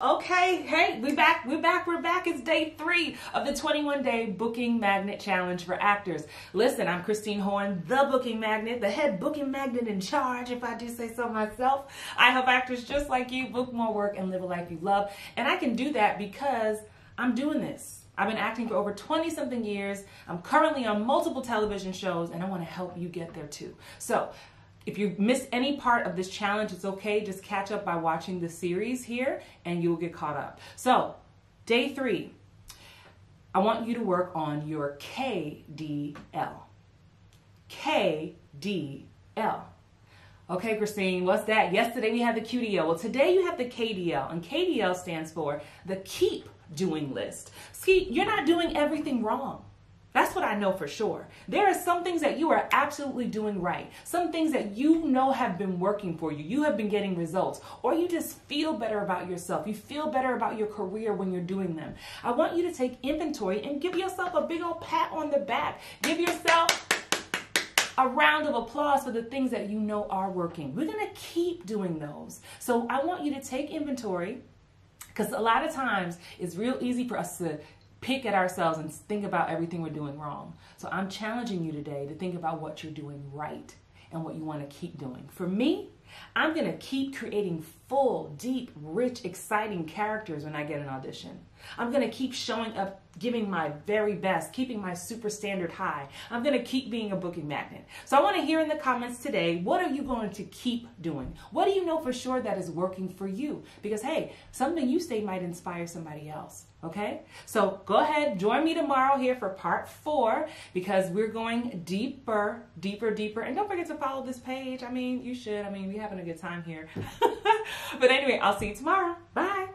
Okay, hey, we back, we're back, we're back. It's day three of the 21 day booking magnet challenge for actors. Listen, I'm Christine Horn, the booking magnet, the head booking magnet in charge, if I do say so myself. I help actors just like you book more work and live a life you love. And I can do that because I'm doing this. I've been acting for over 20 something years. I'm currently on multiple television shows and I want to help you get there too. So, if you missed any part of this challenge, it's okay. Just catch up by watching the series here and you'll get caught up. So, day three, I want you to work on your KDL. KDL. Okay, Christine, what's that? Yesterday we had the QDL. Well, today you have the KDL, and KDL stands for the keep doing list. See, you're not doing everything wrong. That's what I know for sure. There are some things that you are absolutely doing right. Some things that you know have been working for you. You have been getting results. Or you just feel better about yourself. You feel better about your career when you're doing them. I want you to take inventory and give yourself a big old pat on the back. Give yourself a round of applause for the things that you know are working. We're going to keep doing those. So I want you to take inventory because a lot of times it's real easy for us to pick at ourselves and think about everything we're doing wrong. So I'm challenging you today to think about what you're doing right and what you want to keep doing. For me, I'm going to keep creating full, deep, rich, exciting characters when I get an audition. I'm going to keep showing up, giving my very best, keeping my super standard high. I'm going to keep being a booking magnet. So I want to hear in the comments today, what are you going to keep doing? What do you know for sure that is working for you? Because hey, something you say might inspire somebody else. Okay? So go ahead, join me tomorrow here for part four because we're going deeper, deeper, deeper. And don't forget to follow this page. I mean, you should. I mean, we're having a good time here. but anyway, I'll see you tomorrow. Bye.